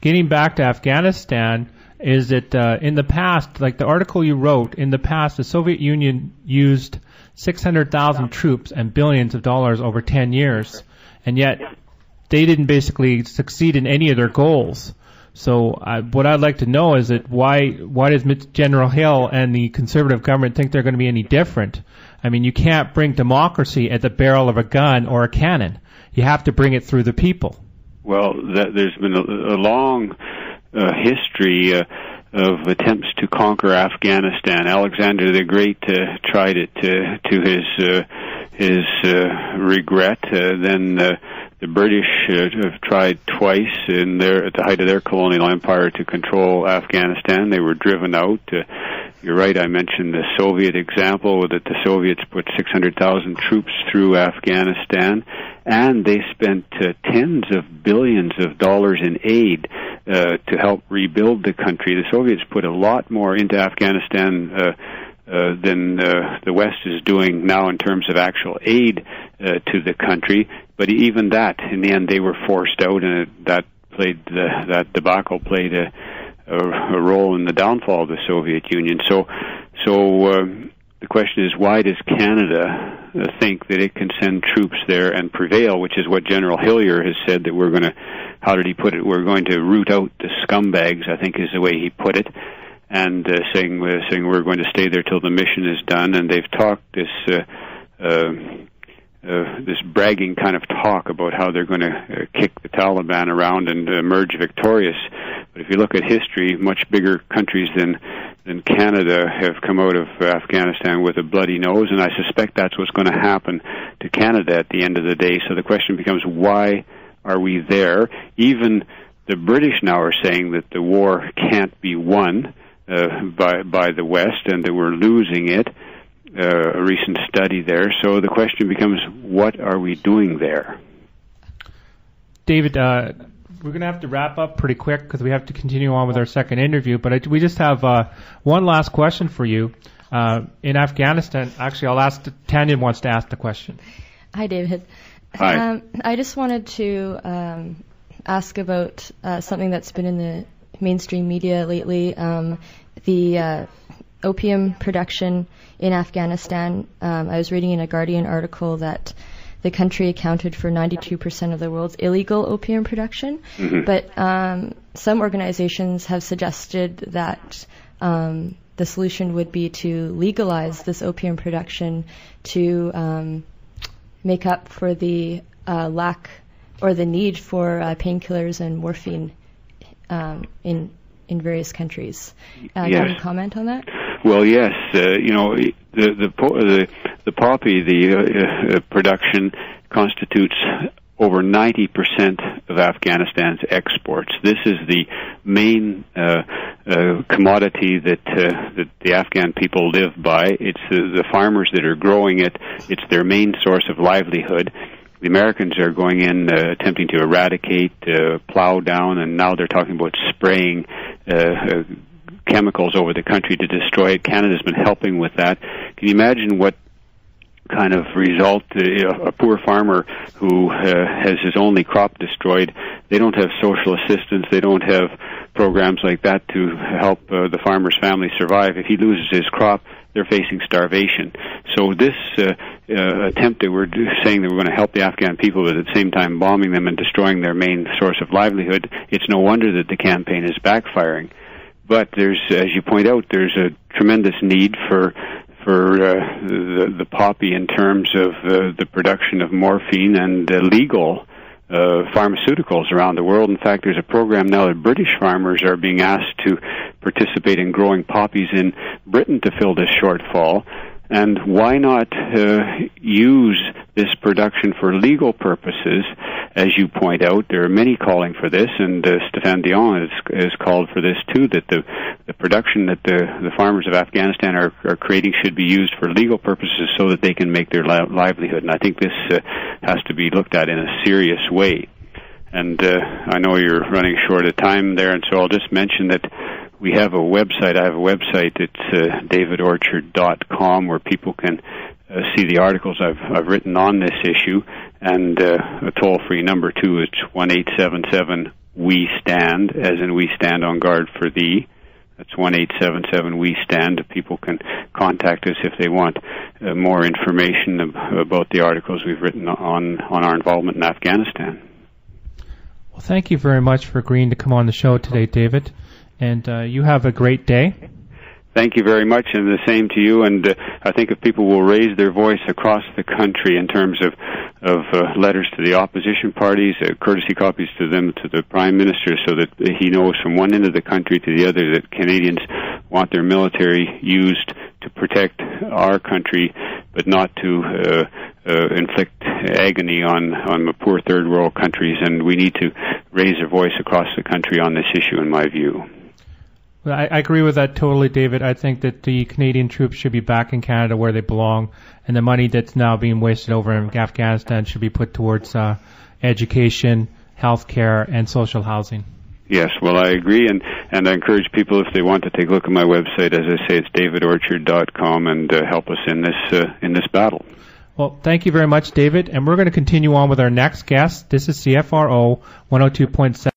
getting back to Afghanistan, is that uh, in the past, like the article you wrote, in the past, the Soviet Union used 600,000 troops and billions of dollars over 10 years, and yet they didn't basically succeed in any of their goals. So uh, what I'd like to know is that why why does General Hill and the conservative government think they're going to be any different? I mean, you can't bring democracy at the barrel of a gun or a cannon. You have to bring it through the people. Well, that, there's been a, a long uh, history uh, of attempts to conquer Afghanistan. Alexander the Great uh, tried it to, to his uh, his uh, regret. Uh, then uh, the British uh, have tried twice in their at the height of their colonial empire to control Afghanistan. They were driven out. Uh, you're right. I mentioned the Soviet example that the Soviets put 600,000 troops through Afghanistan, and they spent uh, tens of billions of dollars in aid uh, to help rebuild the country. The Soviets put a lot more into Afghanistan. Uh, uh, than uh, the West is doing now in terms of actual aid uh, to the country. But even that, in the end, they were forced out, and that played the, that debacle played a, a, role in the downfall of the Soviet Union. So, so um, the question is, why does Canada uh, think that it can send troops there and prevail? Which is what General Hillier has said that we're going to. How did he put it? We're going to root out the scumbags. I think is the way he put it and uh, saying uh, saying we're going to stay there till the mission is done. And they've talked this uh, uh, uh, this bragging kind of talk about how they're going to uh, kick the Taliban around and emerge victorious. But if you look at history, much bigger countries than than Canada have come out of Afghanistan with a bloody nose, and I suspect that's what's going to happen to Canada at the end of the day. So the question becomes, why are we there? Even the British now are saying that the war can't be won uh, by by the West and that we're losing it. Uh, a recent study there. So the question becomes, what are we doing there? David, uh, we're going to have to wrap up pretty quick because we have to continue on with our second interview. But I, we just have uh, one last question for you. Uh, in Afghanistan, actually, I'll ask. Tanya wants to ask the question. Hi, David. Hi. Um, I just wanted to um, ask about uh, something that's been in the mainstream media lately. Um, the uh, opium production in Afghanistan. Um, I was reading in a Guardian article that the country accounted for 92% of the world's illegal opium production. Mm-hmm. But um, some organizations have suggested that um, the solution would be to legalize this opium production to um, make up for the uh, lack or the need for uh, painkillers and morphine um, in in various countries. Uh, yes. Can you comment on that? Well, yes. Uh, you know, the the the, the poppy the uh, uh production constitutes over 90% of Afghanistan's exports. This is the main uh, uh, commodity that uh, that the Afghan people live by. It's the farmers that are growing it. It's their main source of livelihood the Americans are going in uh, attempting to eradicate, uh, plow down, and now they're talking about spraying uh, chemicals over the country to destroy it. Canada's been helping with that. Can you imagine what kind of result uh, a poor farmer who uh, has his only crop destroyed they don't have social assistance they don't have programs like that to help uh, the farmer's family survive if he loses his crop they're facing starvation. So this uh, uh, attempt that we're saying that we're going to help the Afghan people, but at the same time bombing them and destroying their main source of livelihood, it's no wonder that the campaign is backfiring. But there's, as you point out, there's a tremendous need for for uh, the, the poppy in terms of uh, the production of morphine and uh, legal uh, pharmaceuticals around the world. In fact, there's a program now that British farmers are being asked to participate in growing poppies in Britain to fill this shortfall. And why not uh, use this production for legal purposes? As you point out, there are many calling for this, and uh, Stéphane Dion has, called for this too. That the, the production that the, the farmers of Afghanistan are, are creating should be used for legal purposes, so that they can make their li- livelihood. And I think this uh, has to be looked at in a serious way. And uh, I know you're running short of time there, and so I'll just mention that we have a website. I have a website. It's uh, davidorchard.com where people can uh, see the articles I've, I've written on this issue, and uh, a toll-free number too. It's one eight seven seven We Stand, as in We Stand on Guard for Thee. That's one eight seven seven We Stand. People can contact us if they want uh, more information about the articles we've written on on our involvement in Afghanistan. Well, thank you very much for agreeing to come on the show today, David. And uh, you have a great day. Thank you very much, and the same to you. And uh, I think if people will raise their voice across the country in terms of of uh, letters to the opposition parties, uh, courtesy copies to them to the prime minister, so that he knows from one end of the country to the other that Canadians want their military used to protect our country, but not to uh, uh, inflict agony on on the poor third world countries. And we need to raise a voice across the country on this issue, in my view. I, I agree with that totally, David. I think that the Canadian troops should be back in Canada where they belong, and the money that's now being wasted over in Afghanistan should be put towards uh, education, health care, and social housing. Yes, well, I agree, and and I encourage people if they want to take a look at my website. As I say, it's davidorchard.com, and uh, help us in this uh, in this battle. Well, thank you very much, David, and we're going to continue on with our next guest. This is CFRO 102.7.